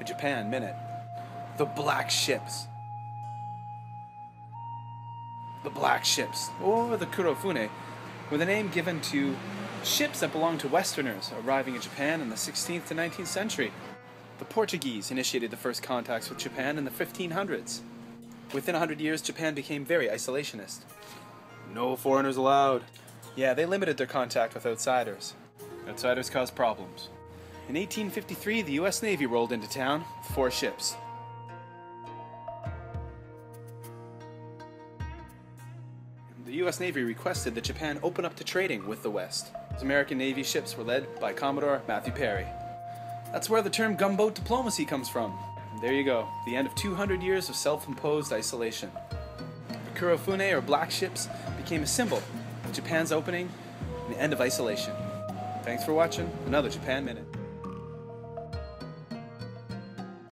a Japan Minute. The Black Ships. The Black Ships, or the Kurofune, were the name given to ships that belonged to Westerners arriving in Japan in the 16th to 19th century. The Portuguese initiated the first contacts with Japan in the 1500s. Within 100 years, Japan became very isolationist. No foreigners allowed. Yeah, they limited their contact with outsiders. Outsiders caused problems. In 1853, the US Navy rolled into town with four ships. The US Navy requested that Japan open up to trading with the West. American Navy ships were led by Commodore Matthew Perry. That's where the term gunboat diplomacy comes from. There you go, the end of 200 years of self imposed isolation. The Kurofune, or black ships, became a symbol of Japan's opening and the end of isolation. Thanks for watching another Japan Minute.